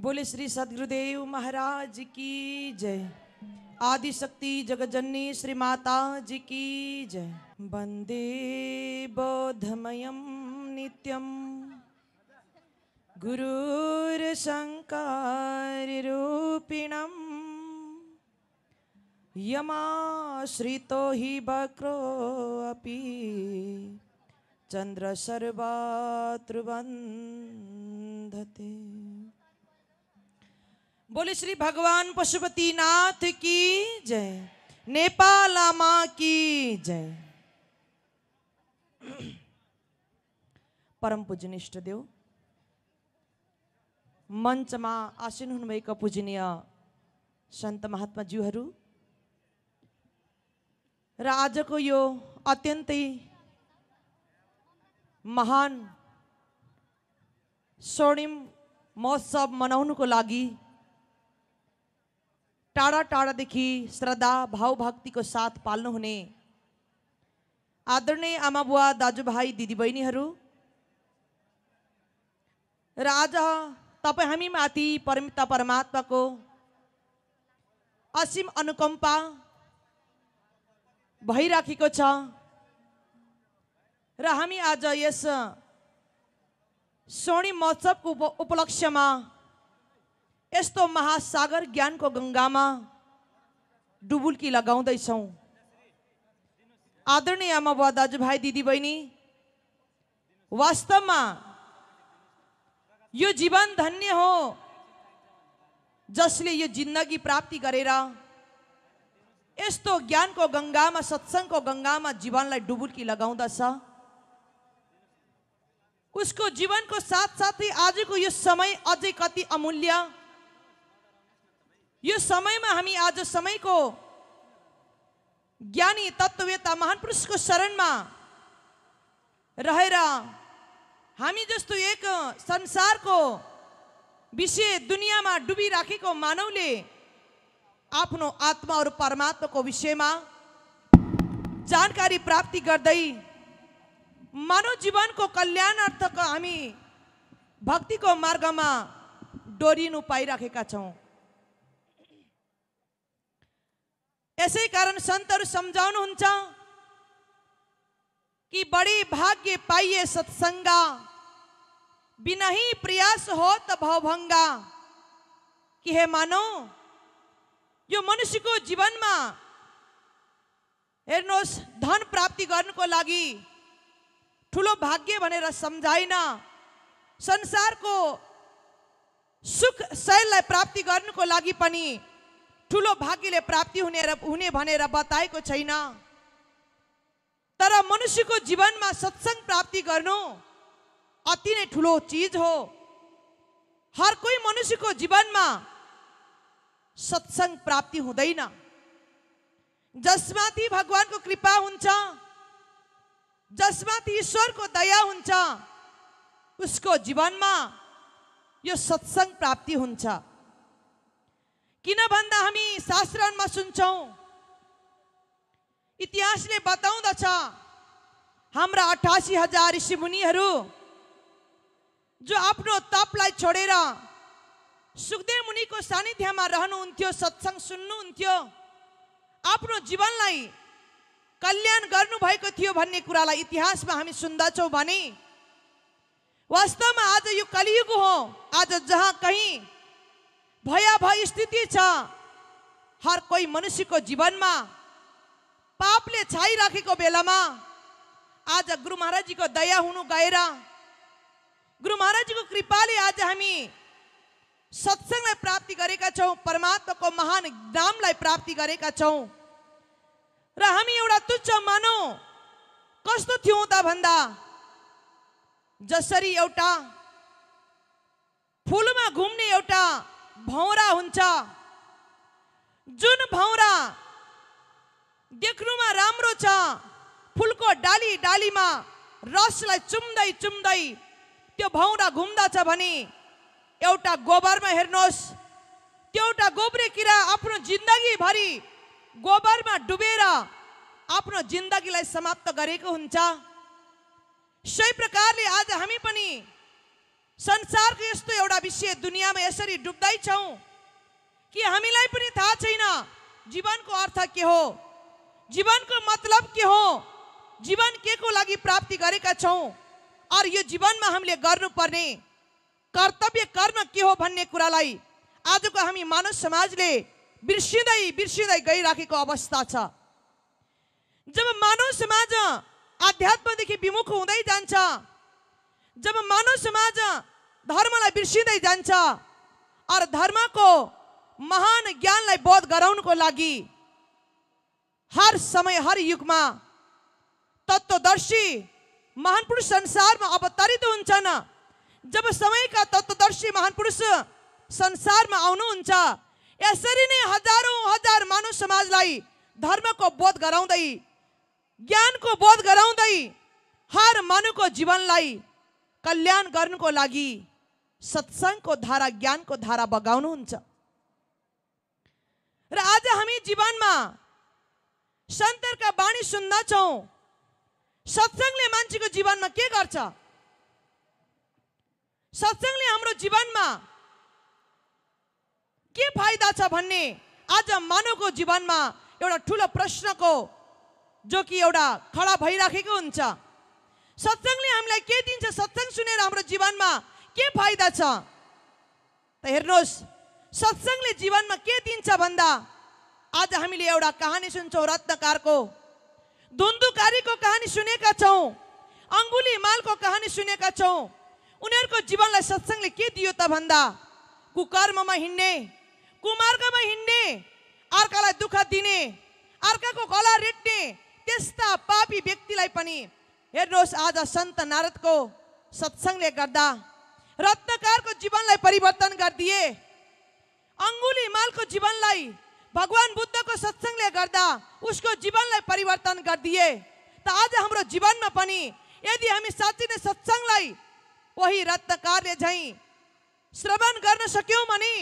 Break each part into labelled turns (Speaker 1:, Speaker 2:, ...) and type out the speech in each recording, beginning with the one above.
Speaker 1: बोले श्री सदगुरुदेव महाराज की जय। आदि शक्ति जगजननी श्री माता जी की जय। वंदे बोधमयम नित्यम। गुरुर्शङ्कररूपिणम् यमाश्रितो हि वक्रोऽपि चन्द्रशर्वातृबन्धते बोले, श्री भगवान पशुपतिनाथ की जय। नेपाल आमा की जय। परम पूजनिष्ठ देव मञ्चमा आसीन हुनुभएका पूजनीय सन्त महात्माज्यूहरू र आजको यो अत्यन्तै महान स्वर्णिम महोत्सव मनाउनुको लागि टाढा टाढादेखि श्रद्धा भावभक्तिको साथ पाल्नुहुने आदरणीय आमा बुवा दाजुभाइ दिदीबहिनीहरू र आज तपाईँ हामीमाथि परमिता परमात्माको असीम अनुकम्पा भइराखेको छ। र हामी आज यस स्वर्णिम महोत्सवको उप उपलक्ष्यमा यस्तो महासागर ज्ञानको गङ्गामा डुबुल्की लगाउँदैछौँ आदरणीय आमा बुवा दाजुभाइ दिदीबहिनी वास्तवमा यो जीवन धन्य हो जसले यो जिन्दगी प्राप्ति गरेर यस्तो ज्ञानको गङ्गामा सत्सङ्गको गङ्गामा जीवनलाई डुबुल्की लगाउँदछ उसको जीवनको साथसाथै आजको यो समय अझै कति अमूल्य यो समयमा हामी आज समयको ज्ञानी तत्त्ववेता महान पुरुषको शरणमा रहेर हामी जस्तो एक संसारको विषय दुनियाँमा डुबिराखेको मानवले आफ्नो आत्मा और परमात्माको विषयमा जानकारी प्राप्ति गर्दै मानव जीवनको कल्याणार्थको हामी भक्तिको मार्गमा डोरिनु पाइराखेका छौँ। यसै कारण सन्तहरू सम्झाउनुहुन्छ कि बड़ी भाग्य पाइए सत्संगा। बिना ही प्रयास हो त भवभङ्गा कि हे मानौ यो मनुष्यको जीवनमा हेर्नुहोस् धन प्राप्ति गर्नुको लागि ठुलो भाग्य भनेर सम्झाइन। संसारको सुख शैललाई प्राप्ति गर्नुको लागि पनि ठुलो भाग्यले प्राप्ति हुने हुने भनेर बताएको छैन। तर मनुष्यको जीवनमा सत्सङ्ग प्राप्ति गर्नु अति नै ठुलो चिज हो। हर कोही मनुष्यको जीवनमा सत्सङ्ग प्राप्ति हुँदैन। जसमाथि भगवानको कृपा हुन्छ जसमाथि ईश्वरको दया हुन्छ उसको जीवनमा यो सत्सङ्ग प्राप्ति हुन्छ। किन भन्दा हामी शास्त्रमा सुन्छौँ? इतिहासले बताउँदछ हाम्रा अठासी हजार ऋषि मुनिहरू जो आफ्नो तपलाई छोडेर सुखदेव मुनिको सानिध्यमा रहनुहुन्थ्यो सत्सङ्ग सुन्नुहुन्थ्यो आफ्नो जीवनलाई कल्याण गर्नुभएको थियो भन्ने कुरालाई इतिहासमा हामी सुन्दछौँ भने वास्तवमा आज यो कलियुग हो। आज जहाँ कहीँ भयाभय स्थिति छ। हर कोही मनुष्यको जीवनमा पापले छाइराखेको बेलामा आज गुरु महाराजजीको दया हुनु गएर गुरु महाराजजीको कृपाले आज हामी सत्सङ्गलाई प्राप्ति गरेका छौँ परमात्माको महान नामलाई प्राप्ति गरेका छौँ। र हामी एउटा तुच्छ मानौ कस्तो थियौँ त भन्दा जसरी एउटा फुलमा घुम्ने एउटा भौरा हुन्छ। जुन भौरा देख्नुमा राम्रो छ फुलको डाली डालीमा रसलाई चुम्दै चुम्दै त्यो भौरा घुम्दछ भने एउटा गोबरमा हेर्नुहोस् त्यो एउटा गोब्रे किरा आफ्नो जिन्दगीभरि गोबरमा डुबेर आफ्नो जिन्दगीलाई समाप्त गरेको हुन्छ। सही प्रकारले आज हामी पनि संसारको यस्तो एउटा विषय दुनियाँमा यसरी डुब्दै छौँ कि हामीलाई पनि थाहा छैन जीवनको अर्थ के हो? जीवनको मतलब के हो? जीवन के को लागि प्राप्ति गरेका छौँ? अरू यो जीवनमा हामीले गर्नुपर्ने कर्तव्य कर्म के हो भन्ने कुरालाई आजको हामी मानव समाजले बिर्सिँदै बिर्सिँदै गइराखेको अवस्था छ। जब मानव समाज आध्यात्मदेखि विमुख हुँदै जान्छ जब मानव समाज धर्मलाई बिर्सिँदै जान्छ अरू धर्मको महान ज्ञानलाई बोध गराउनको लागि हर समय हर युगमा तत्वदर्शी महान पुरुष संसारमा अवतरित हुन्छन्। जब समयका तत्वदर्शी महान पुरुष संसारमा आउनुहुन्छ यसरी नै हजारौँ हजार मानव समाजलाई धर्मको बोध गराउँदै ज्ञानको बोध गराउँदै हर मानवको जीवनलाई कल्याण गर्नुको लागि सत्सङ्गको धारा ज्ञानको धारा बगाउनुहुन्छ। र आज हामी जीवनमा सन्तरका बाणी सुन्दछौँ। सत्सङ्गले मान्छेको जीवनमा के गर्छ? सत्सङ्गले हाम्रो जीवनमा के फाइदा छ भन्ने आज मानवको जीवनमा एउटा ठुलो प्रश्नको जो कि एउटा खडा भइराखेको हुन्छ। सत्सङ्गले हामीलाई के दिन्छ? सत्सङ्ग सुनेर हाम्रो जीवनमा के फाइदा छ? त हेर्नुहोस् सत्सङ्गले जीवनमा के दिन्छ भन्दा आज हामीले एउटा कहानी सुन्छौँ रत्नकारको। धुन्धुकारीको कहानी सुनेका छौँ अङ्गुली मालको कहानी सुनेका छौँ। उनीहरूको जीवनलाई सत्सङ्गले के दियो त भन्दा कुकर्ममा हिँड्ने कुमार्गमा हिँड्ने अर्कालाई दुःख दिने अर्काको गला रेट्ने त्यस्ता पापी व्यक्तिलाई पनि। हेर्नुहोस् आज सन्त नारदको सत्सङ्गले गर्दा रत्नकारको जीवनलाई परिवर्तन गरिदिए। अङ्गुली मालको जीवनलाई भगवान् बुद्धको सत्सङ्गले गर्दा उसको जीवनलाई परिवर्तन गरिदिए। त आज हाम्रो जीवनमा पनि यदि हामी साँच्चै नै सत्सङ्गलाई वही रत्नकारले झैँ श्रवण गर्न सक्यौँ भने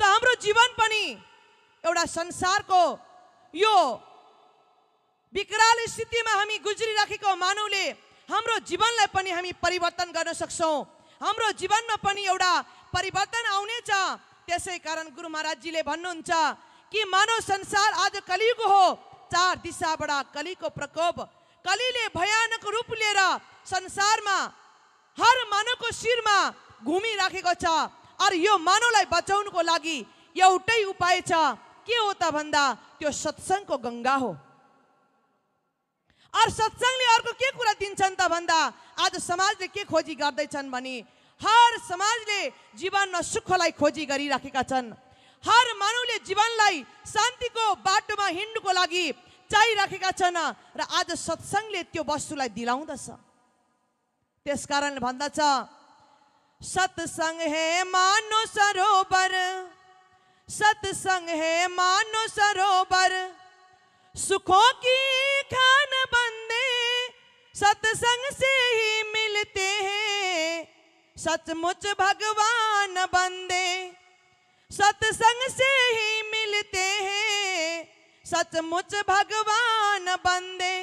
Speaker 1: त हाम्रो जीवन पनि एउटा संसारको यो विकराल स्थितिमा हामी गुज्रिराखेको मानवले हाम्रो जीवनलाई पनि हामी परिवर्तन गर्न सक्छौँ। हाम्रो जीवनमा पनि एउटा परिवर्तन आउनेछ। त्यसै कारण गुरु महाराजजीले भन्नुहुन्छ कि मानव संसार आज कलिको हो। चार दिशाबाट कलीको प्रकोप कलीले भयानक रूप लिएर संसारमा हर मानवको शिरमा घुमिराखेको छ अरू यो मानवलाई बचाउनुको लागि एउटै उपाय छ। के हो त भन्दा त्यो सत्सङ्गको गङ्गा हो। अरू सत्सङ्गले अर्को के कुरा दिन्छन् त भन्दा आज समाजले के खोजी गर्दैछन् भने हर समाजले जीवनमा सुखलाई खोजी गरिराखेका छन् हर मानवले जीवनलाई शान्तिको बाटोमा हिँड्नुको लागि चाहिराखेका छन् र आज सत्सङ्गले त्यो वस्तुलाई दिलाउँदछ त्यस कारणले भन्दछ सत्सङ्ग हे मानो सरोवर सत्संग है मानो सरोवर सुखों की खान बंदे सत्संग सचमुच भगवान बंदे सत्संग से ही मिलते हैं। सचमुच भगवान बंदे।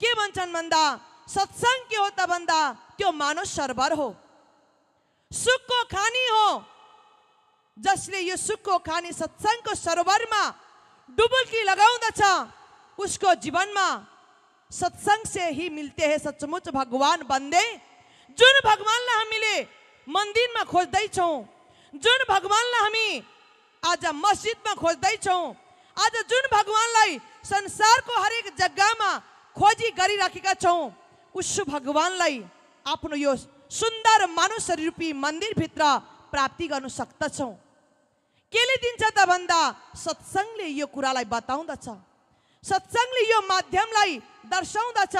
Speaker 1: के भन्छन् भन्दा सत्सङ्ग के हो त भन्दा त्यो मानव सरोवर हो? सुखको खानी हो। जसले यो सुखको खानी सत्सङ्गको सरोवरमा डुबुल्की लगाउँदछ उसको जीवनमा सत्सङ्ग से ही मिलते हैं सचमुच भगवान बन्दे जुन भगवान्लाई हामीले मन्दिरमा खोज्दैछौँ। जुन भगवान्लाई हामी आज मस्जिदमा खोज्दैछौँ। आज जुन भगवान्लाई संसारको हरेक जग्गामा खोजी गरिराखेका छौँ। उस भगवान्लाई आफ्नो यो सुन्दर शरीर रूपी मन्दिरभित्र प्राप्ति गर्न सक्दछौँ। केले दिन्छ त भन्दा सत्सङ्गले यो कुरालाई बताउँदछ। सत्सङ्गले यो माध्यमलाई दर्शाउँदछ।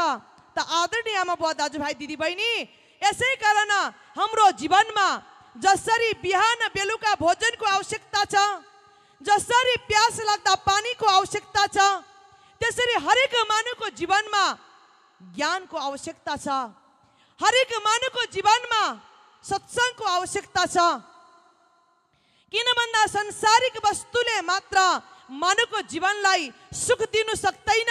Speaker 1: त आदरणीय आमा बुवा दाजुभाइ दिदीबहिनी यसै कारण हाम्रो जीवनमा जसरी बिहान बेलुका भोजनको आवश्यकता छ जसरी प्यास लाग्दा पानीको आवश्यकता छ त्यसरी हरेक मानवको जीवनमा ज्ञानको आवश्यकता छ। हरेक मानवको जीवनमा सत्सङ्गको आवश्यकता छ। किन भन्दा संसारिक वस्तुले मात्र मानवको जीवनलाई सुख दिनु सक्दैन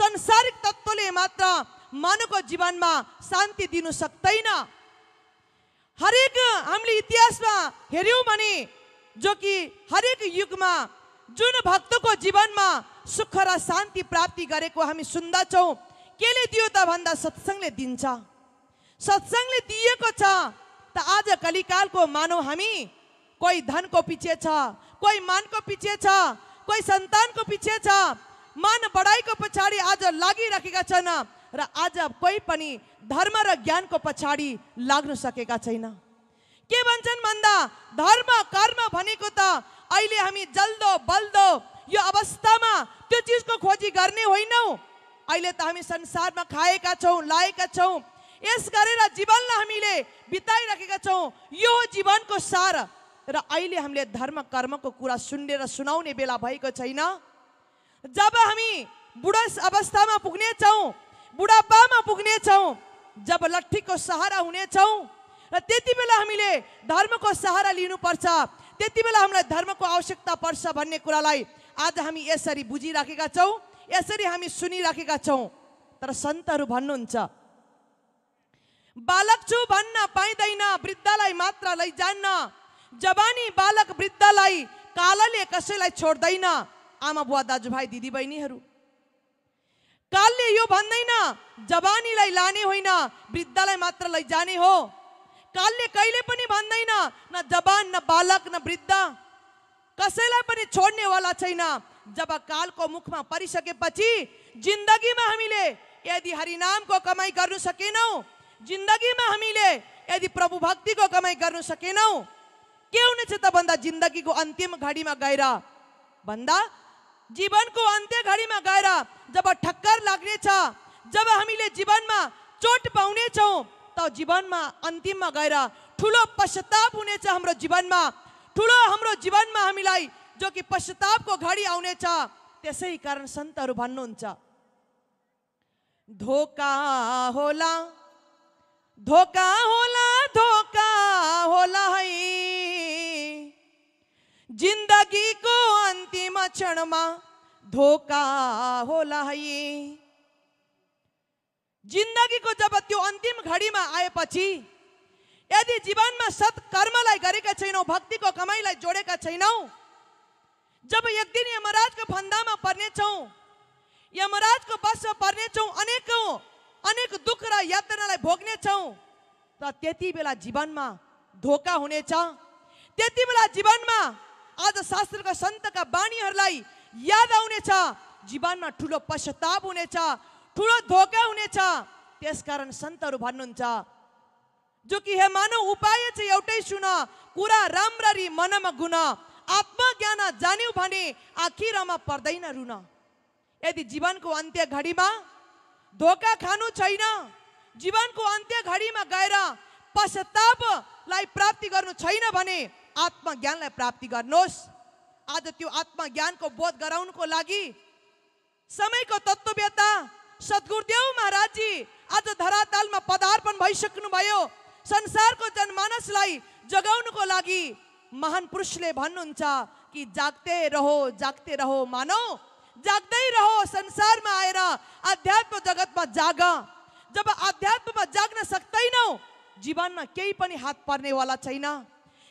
Speaker 1: संसारिक तत्त्वले मात्र मानवको जीवनमा शान्ति दिनु सक्दैन। हरेक हामीले इतिहासमा हेऱ्यौँ भने जो कि हरेक युगमा जुन भक्तको जीवनमा सुख र शान्ति प्राप्ति गरेको हामी सुन्दछौँ केले दियो त भन्दा सत्सङ्गले दिन्छ। सत्सङ्गले दिएको छ त आज कलिकालको मानव हामी। कोही धनको पिछे छ कोही मानको पिछे छ कोही सन्तानको पिछे छ। मान बढाइको पछाडि आज लागिराखेका छन्। र आज कोही पनि धर्म र ज्ञानको पछाडि लाग्न सकेका छैन। के भन्छन् भन्दा धर्म कर्म भनेको त अहिले हामी जल्दो बल्दो यो अवस्थामा त्यो चिजको खोजी गर्ने होइनौ। अहिले त हामी संसारमा खाएका छौँ लाएका छौँ। यस गरेर जीवनलाई हामीले बिताइराखेका छौँ। यो जीवनको सार। र अहिले हामीले धर्म कर्मको कुरा सुन्ने र सुनाउने बेला भएको छैन। जब हामी बुढा अवस्थामा पुग्नेछौँ बुढापामा पुग्नेछौँ जब लट्ठीको सहारा हुनेछौँ र त्यति बेला हामीले धर्मको सहारा लिनुपर्छ त्यति बेला हामीलाई धर्मको आवश्यकता पर्छ भन्ने कुरालाई आज हामी यसरी बुझिराखेका छौँ यसरी हामी सुनिराखेका छौँ। तर सन्तहरू भन्नुहुन्छ बालक छु भन्न पाइँदैन वृद्धलाई मात्र लैजान्न जवानी बालक वृद्धलाई कालले कसैलाई छोड्दैन। आमा बुवा दाजुभाइ दिदीबहिनीहरू कालले यो भन्दैन जवानीलाई लाने होइन वृद्धलाई मात्र लैजाने हो। कालले कहिले पनि भन्दैन न जवान न बालक न वृद्ध। कसैलाई पनि छोड्नेवाला छैन। जब कालको मुखमा परिसकेपछि जिन्दगीमा हामीले यदि हरिनामको कमाइ गर्नु सकेनौँ जिन्दगीमा हामीले यदि प्रभु भक्तिको कमाइ गर्नु सकेनौँ के हुनेछ त भन्दा जिन्दगीको अन्तिम घडीमा गएर भन्दा जीवनको अन्त्य घडीमा गएर जब ठक्कर लाग्नेछ जब हामीले जीवनमा चोट पाउनेछौँ त जीवनमा अन्तिममा गएर ठुलो पश्चाताप हुनेछ हाम्रो जीवनमा ठुलो हाम्रो जीवनमा हामीलाई, जो कि पश्चातापको घडी आउनेछ त्यसै कारण सन्तहरू भन्नुहुन्छ धोका होला धोका होला धोका होला है। जिन्दगीको अन्तिम क्षणमा धोका होला है। जिन्दगीको जब त्यो अन्तिम घडीमा आएपछि यदि जीवनमा सत्कर्मलाई गरेका छैनौँ भक्तिको कमाइलाई जोडेका छैनौँ जब एक दिन यमराजको फन्दामा पर्नेछौँ यमराजको बसमा पर्नेछौँ अनेकौँ अनेक दुःख र यातनालाई भोग्नेछौँ र त्यति बेला जीवनमा धोका हुनेछ। त्यति बेला जीवनमा आज शास्त्रका सन्तका बाणीहरूलाई याद आउनेछ जीवनमा ठुलो पश्चाताप हुनेछ ठुलो धोका हुनेछ। त्यसकारण सन्तहरू भन्नुहुन्छ जो कि हे मानव उपाय चाहिँ एउटै सुन कुरा राम्ररी मनमा गुण आत्मज्ञान जान्यौ भने आखिरमा पर्दैन रुन। यदि जीवनको अन्त्य घडीमा धोका खानु छैन जीवनको अन्त्य घडीमा गएर पश्चातापलाई प्राप्ति गर्नु छैन भने आत्मज्ञानलाई प्राप्ति गर्नुहोस्। आज त्यो आत्मज्ञानको बोध गराउनुको लागि समयको तत्त्ववेता सद्गुरुदेव महाराजजी आज धरातालमा पदार्पण भइसक्नु भयो संसारको जनमानसलाई जगाउनुको लागि महान पुरुषले भन्नुहुन्छ कि जाग्दै रहो जाग्दै रहो मानव जाग्दै रहो संसारमा आएर अध्यात्म जगतमा जाग। जब अध्यात्ममा जाग्न सक्दैनौ जीवनमा केही पनि हात पर्नेवाला छैन।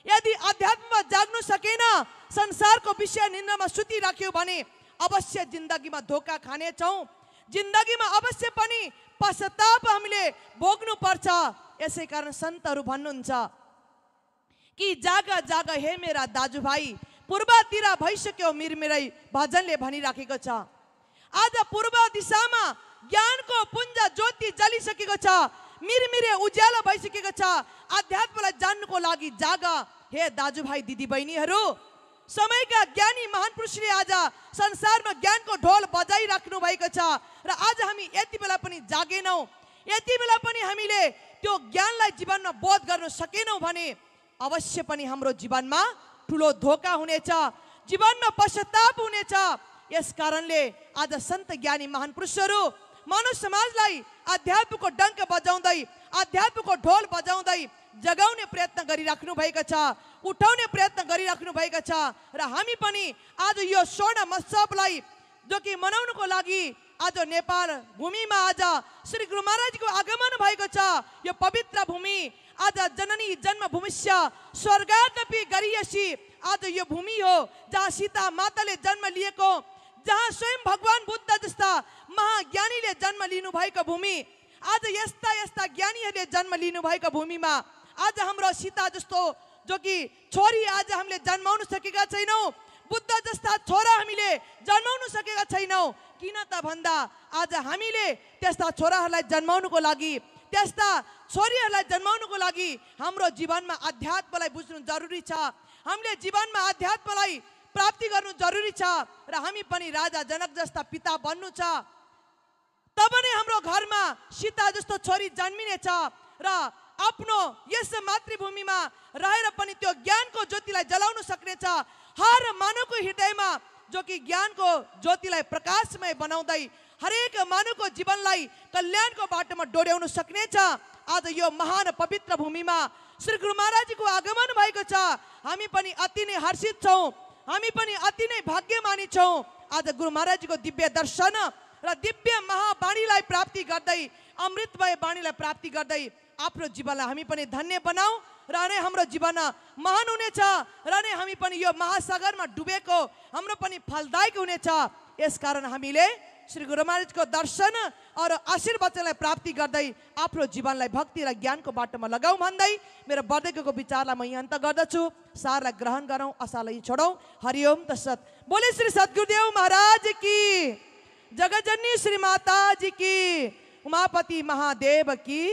Speaker 1: यदि अध्यात्ममा जाग्नु सकेन संसारको विषय निन्द्रामा सुतिराख्यो भने अवश्य जिन्दगीमा धोका खानेछौँ। जिन्दगीमा अवश्य पनि पश्चाताप हामीले भोग्नु पर्छ यसै कारण सन्तहरू भन्नुहुन्छ कि जाग जाग हे मेरा दाजुभाइ पूर्वतिर भइसक्यो मिरमिरै भजनले भनिराखेको छ। आज पूर्व दिशामा ज्ञानको पुञ्ज ज्योति जलिसकेको छ मिरमिरे उज्यालो भइसकेको छ। आध्यात्मलाई जान्नुको लागि जाग हे दाजुभाइ दिदीबहिनीहरू समयका ज्ञानी महान पुरुषले आज संसारमा ज्ञानको ढोल बजाइराख्नु भएको छ र आज हामी यति बेला पनि जागेनौँ। यति बेला पनि हामीले त्यो ज्ञानलाई जीवनमा बोध गर्न सकेनौँ भने अवश्य पनि हाम्रो जीवनमा ठुलो धोका हुनेछ जीवनमा पश्चाताप हुनेछ। यस कारणले आज सन्त ज्ञानी महान पुरुषहरू मानव समाजलाई अध्यात्मको डङ्क बजाउँदै अध्यात्मको ढोल बजाउँदै जगाउने प्रयत्न गरिराख्नु भएको छ उठाउने प्रयत्न गरिराख्नु भएको छ। र हामी पनि आज यो स्वर्ण महोत्सवलाई जो कि मनाउनुको लागि आज नेपाल भूमिमा आज श्री गुरु महाराजको आगमन भएको छ यो पवित्र भूमि आज जननी जन्मभूमिस्य स्वर्गादपि गरियसी आज यो भूमि हो जहाँ सीता माताले जन्म लिएको जहाँ स्वयं भगवान बुद्ध जस्ता महाज्ञानीले जन्म लिनु भएको भूमि आज यस्ता यस्ता ज्ञानीहरूले जन्म लिनु भएको भूमिमा आज हाम्रो सीता जस्तो जो कि छोरी आज हामीले जन्माउन सकेका छैनौँ बुद्ध जस्ता छोरा हामीले जन्माउन सकेका छैनौँ किन त भन्दा आज हामीले त्यस्ता छोराहरूलाई जन्माउनुको लागि त्यस्ता छोरीहरूलाई जन्माउनुको लागि हाम्रो जीवनमा अध्यात्मलाई बुझ्नु जरुरी छ। हामीले जीवनमा अध्यात्मलाई प्राप्ति गर्नु जरुरी छ र हामी पनि राजा जनक जस्ता पिता बन्नु छ। तब नै हाम्रो घरमा सीता जस्तो छोरी जन्मिनेछ र आफ्नो यस मातृभूमिमा रहेर पनि त्यो ज्ञानको ज्योतिलाई जलाउन सक्नेछ। हर मानवको हृदयमा जो कि ज्ञानको ज्योतिलाई प्रकाशमय बनाउँदै हरेक मानवको जीवनलाई कल्याणको बाटोमा डोर्याउन सक्नेछ। आज यो महान पवित्र भूमिमा श्री गुरु महाराजको आगमन भएको छ। हामी पनि अति नै हर्षित छौँ। हामी पनि अति नै भाग्यमानी छौँ। आज गुरु महाराजको दिव्य दर्शन र दिव्य महावाणीलाई प्राप्ति गर्दै अमृतमय वाणीलाई प्राप्ति गर्दै आफ्नो जीवनलाई हामी पनि धन्य बनाऊ र नै हाम्रो जीवन महान हुनेछ र नै हामी पनि यो महासागरमा डुबेको हाम्रो पनि फलदायक हुनेछ। यसकारण हामीले श्री गुरु महाराज को दर्शन और आशीर्वचन प्राप्ति गर्दै आफ्नो जीवनलाई ज्ञान को बाटो में लगाऊ भन्दै मेरो बढ़े विचारलाई विचार यहाँ अन्त सार ग्रहण गरौँ असालाई छोडौँ। हरिओम तसत बोले श्री सदगुरुदेव महाराज की। जगजनी श्री माता जी की। उमापति महादेव की।